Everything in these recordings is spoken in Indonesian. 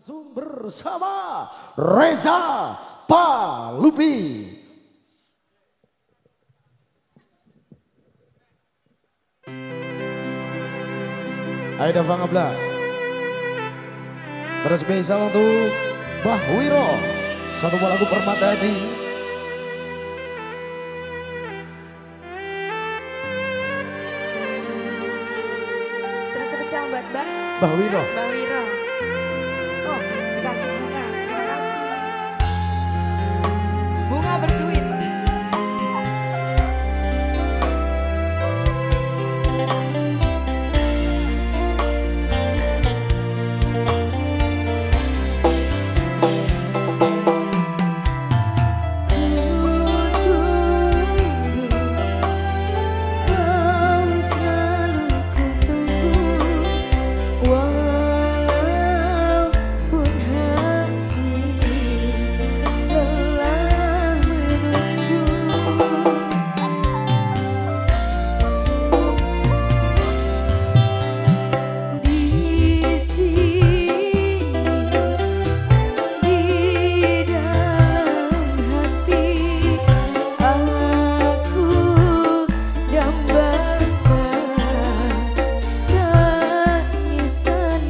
Langsung bersama Reza Palubi. Aida Fangabla. Terus spesial untuk Bah Wiro. Satu buah lagu Permata Hati. Terus spesial buat Bah Bah Wiro. Bah Wiro. Dikasih bunga. Terima kasih. Bunga berduit.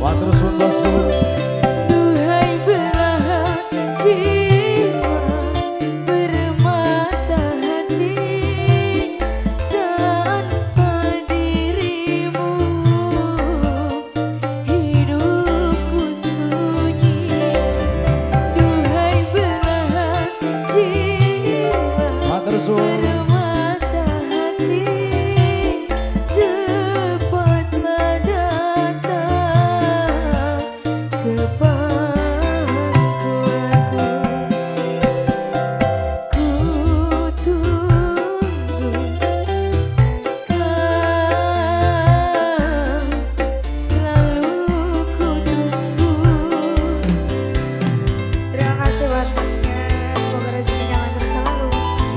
Quatro segundos.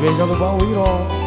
Spesial untuk Bah Wiro. Iya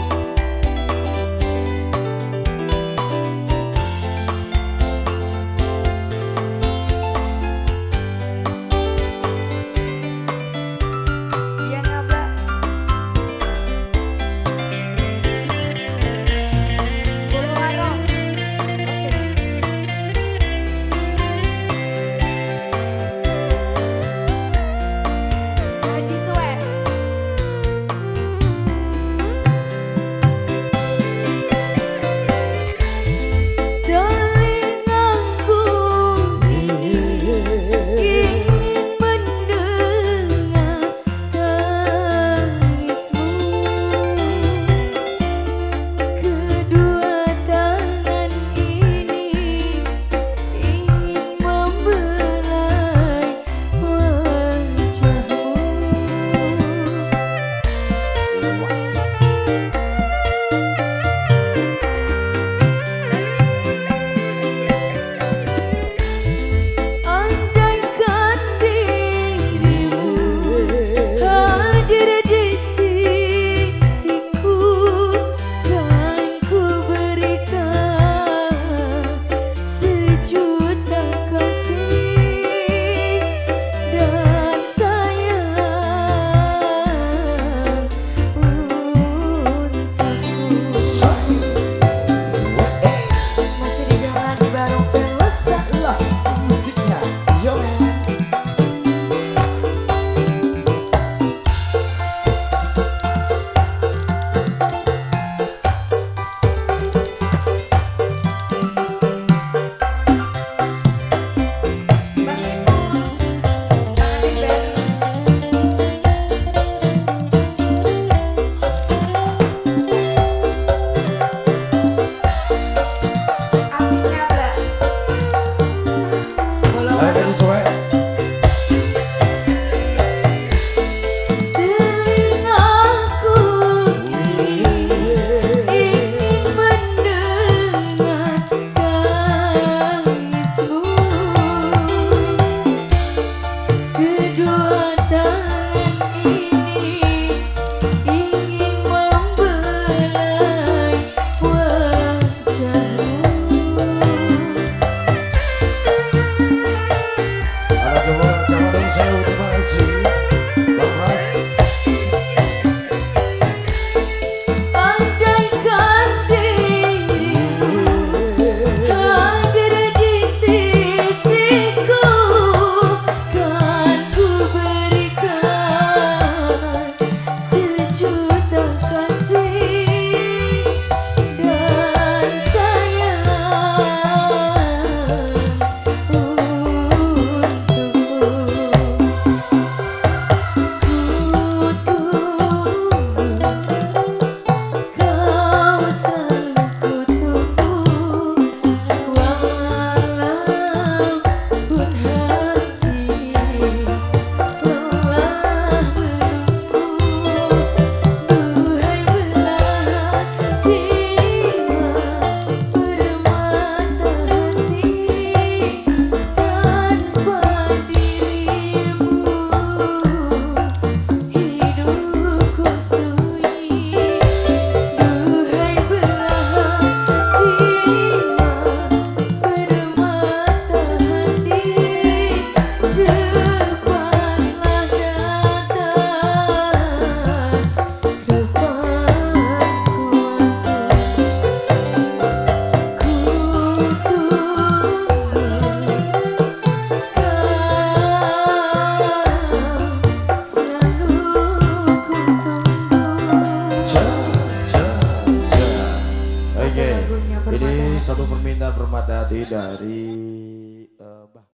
permata hati dari Bah.